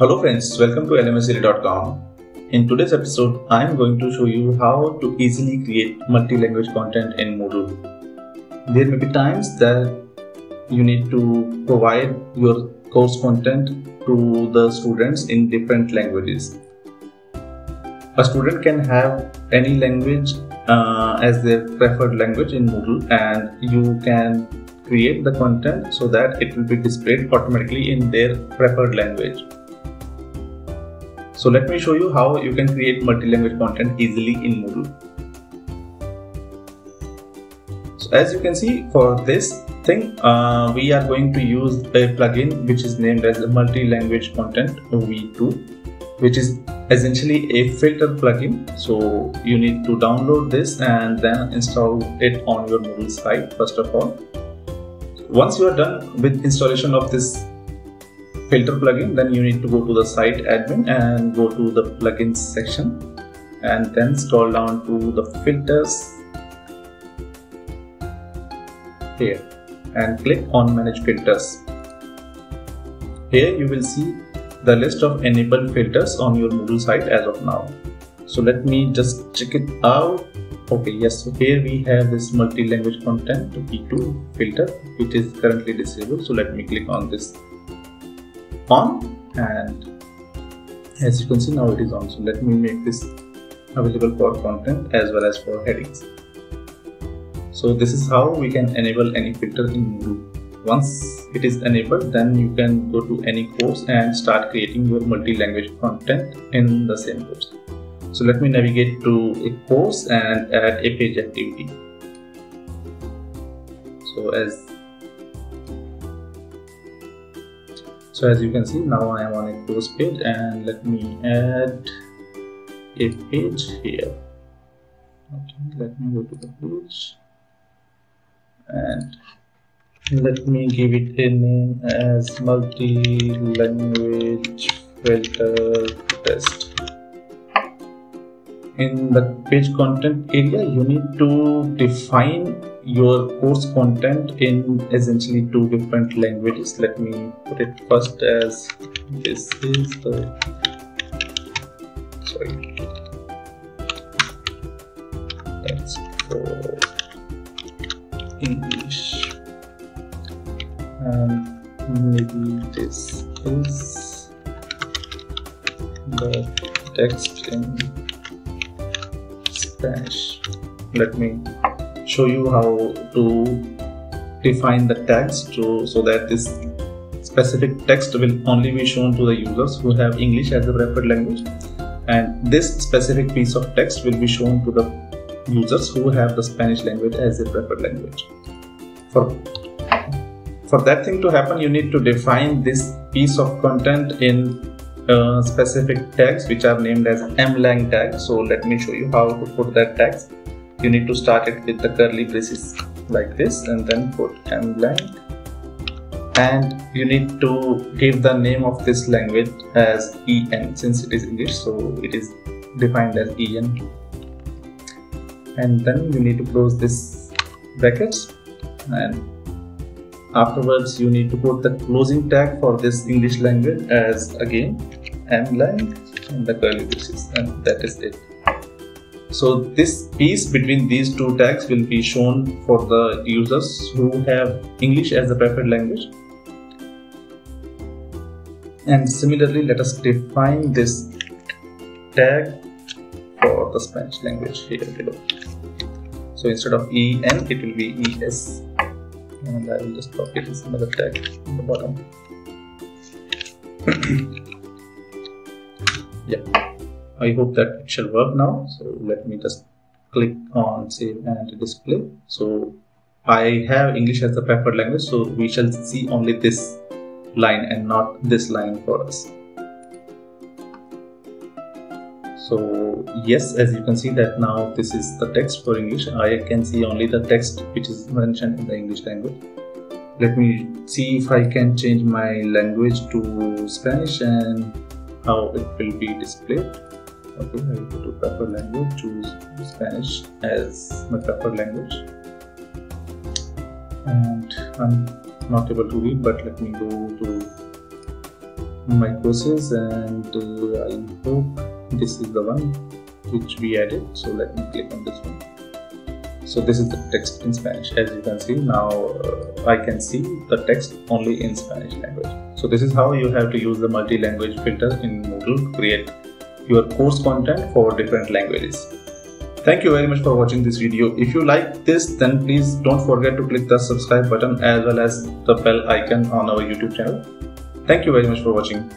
Hello friends, welcome to lmscity.com. In today's episode, I am going to show you how to easily create multi-language content in Moodle. There may be times that you need to provide your course content to the students in different languages. A student can have any language uh, as their preferred language in Moodle and you can create the content so that it will be displayed automatically in their preferred language. So let me show you how you can create multi-language content easily in Moodle. So as you can see for this thing, uh, we are going to use a plugin which is named as multi-language content v2 which is essentially a filter plugin so you need to download this and then install it on your Moodle site first of all once you are done with installation of this filter plugin then you need to go to the site admin and go to the plugins section and then scroll down to the filters here and click on manage filters. Here you will see the list of enabled filters on your Moodle site as of now. So let me just check it out. Okay yes so here we have this multi-language content v2 filter which is currently disabled. So let me click on this on and as you can see now it is on. So let me make this available for content as well as for headings. So this is how we can enable any filter in Moodle. Once it is enabled then you can go to any course and start creating your multi-language content in the same course. So let me navigate to a course and add a page activity. So as so as you can see now I am on a course page and let me add a page here. Okay let me go to the page and let me give it a name as multi-language filter test. In the page content area you need to define your course content in essentially two different languages. Let me put it first as this is the sorry. That's for english. And maybe this is the text in Spanish. Let me show you how to define the text so that this specific text will only be shown to the users who have English as a preferred language and this specific piece of text will be shown to the users who have the Spanish language as a preferred language. For, for that thing to happen you need to define this piece of content in uh, specific tags which are named as mlang tags. So let me show you how to put that tags. You need to start it with the curly braces like this and then put mlang and you need to give the name of this language as en since it is English so it is defined as en and then you need to close this brackets. And afterwards you need to put the closing tag for this English language as again mlang and the curly braces and that is it so this piece between these two tags will be shown for the users who have English as the preferred language. And similarly let us define this tag for the Spanish language here below. So instead of en it will be es and I will just copy this another tag in the bottom. Yeah I hope that it shall work now. So let me just click on save and display. So I have English as the preferred language so we shall see only this line and not this line for us. So yes as you can see that now this is the text for English. I can see only the text which is mentioned in the English language. Let me see if I can change my language to Spanish and how it will be displayed okay I will go to preferred language choose Spanish as my preferred language. And I'm not able to read but let me go to my courses and uh, I hope this is the one which we added. So let me click on this one. So this is the text in Spanish as you can see. Now uh, I can see the text only in Spanish language. So this is how you have to use the multi-language filter in Moodle create your course content for different languages Thank you very much for watching this video. If you like this then please don't forget to click the subscribe button as well as the bell icon on our YouTube channel. Thank you very much for watching.